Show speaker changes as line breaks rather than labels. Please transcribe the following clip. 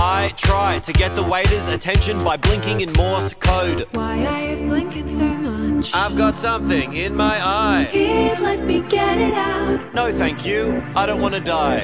I try to get the waiter's attention by blinking in Morse code.
Why are you blinking so much?
I've got something in my eye.
Here, let me get it out.
No, thank you. I don't want to die.